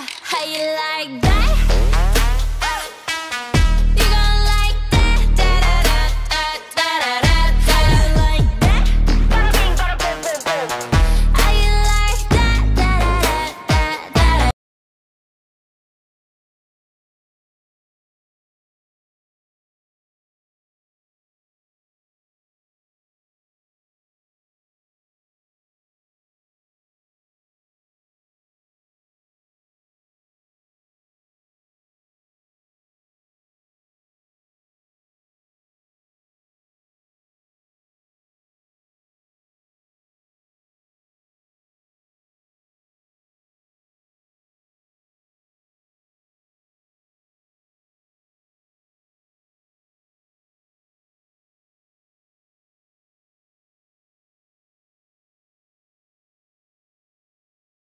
How you like that?